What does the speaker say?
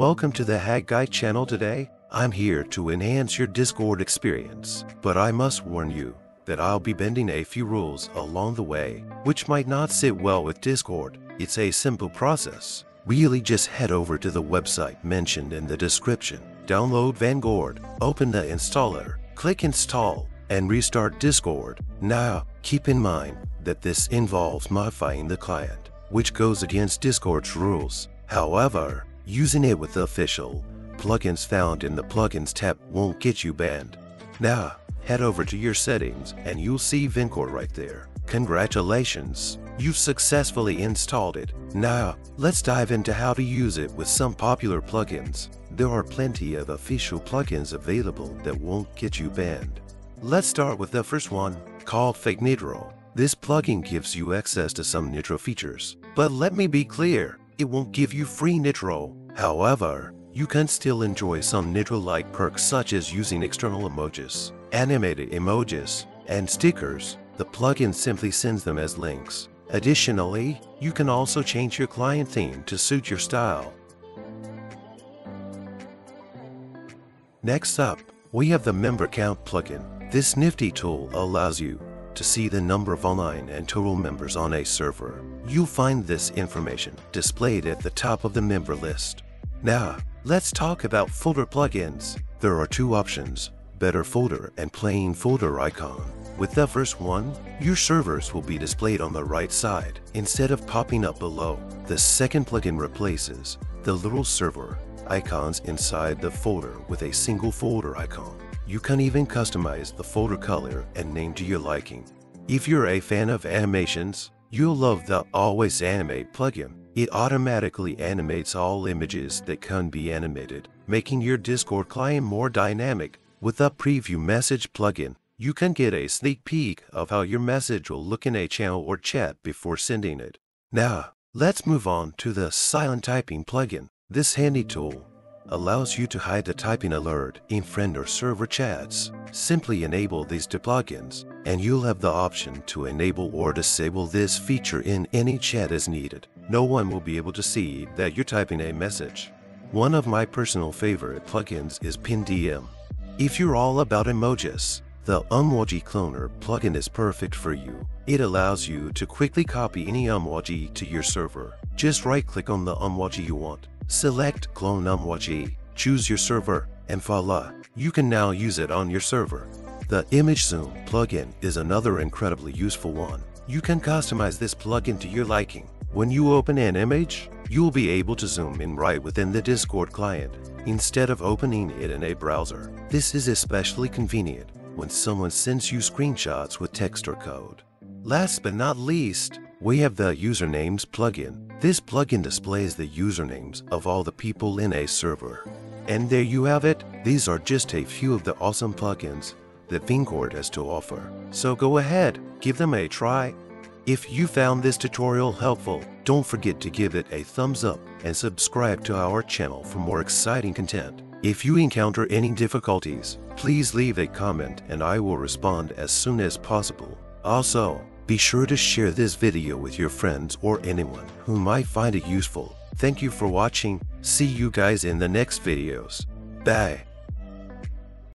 Welcome to the Guy channel today. I'm here to enhance your Discord experience, but I must warn you that I'll be bending a few rules along the way, which might not sit well with Discord. It's a simple process. Really just head over to the website mentioned in the description, download Vencord, open the installer, click install, and restart Discord. Now, keep in mind that this involves modifying the client, which goes against Discord's rules. However, using it with the official plugins found in the plugins tab won't get you banned. Now, head over to your settings and you'll see Vencord right there. Congratulations, you've successfully installed it. Now, let's dive into how to use it with some popular plugins. There are plenty of official plugins available that won't get you banned. Let's start with the first one, called Fake Nitro. This plugin gives you access to some Nitro features. But let me be clear, it won't give you free Nitro. However, you can still enjoy some Nitro-like perks such as using external emojis, animated emojis, and stickers. The plugin simply sends them as links. Additionally, you can also change your client theme to suit your style. Next up, we have the Member Count plugin. This nifty tool allows you to see the number of online and total members on a server. You'll find this information displayed at the top of the member list. Now, let's talk about folder plugins. There are two options, Better Folder and Plain Folder icon. With the first one, your servers will be displayed on the right side instead of popping up below. The second plugin replaces the little server icons inside the folder with a single folder icon. You can even customize the folder color and name to your liking. If you're a fan of animations, you'll love the Always Animate plugin. It automatically animates all images that can be animated, making your Discord client more dynamic. With the Preview Message plugin, you can get a sneak peek of how your message will look in a channel or chat before sending it. Now, let's move on to the Silent Typing plugin. This handy tool allows you to hide the typing alert in friend or server chats. Simply enable these two plugins, and you'll have the option to enable or disable this feature in any chat as needed. No one will be able to see that you're typing a message. One of my personal favorite plugins is PinDM. If you're all about emojis, the Emoji Cloner plugin is perfect for you. It allows you to quickly copy any emoji to your server. Just right-click on the emoji you want Select Clone Emoji, choose your server, and voila, you can now use it on your server. The Image Zoom plugin is another incredibly useful one. You can customize this plugin to your liking. When you open an image, you'll be able to zoom in right within the Discord client instead of opening it in a browser. This is especially convenient when someone sends you screenshots with text or code. Last but not least, we have the Usernames plugin. This plugin displays the usernames of all the people in a server. And there you have it. These are just a few of the awesome plugins that Vencord has to offer. So go ahead, give them a try. If you found this tutorial helpful, don't forget to give it a thumbs up and subscribe to our channel for more exciting content. If you encounter any difficulties, please leave a comment and I will respond as soon as possible. Also, be sure to share this video with your friends or anyone who might find it useful. Thank you for watching. See you guys in the next videos. Bye.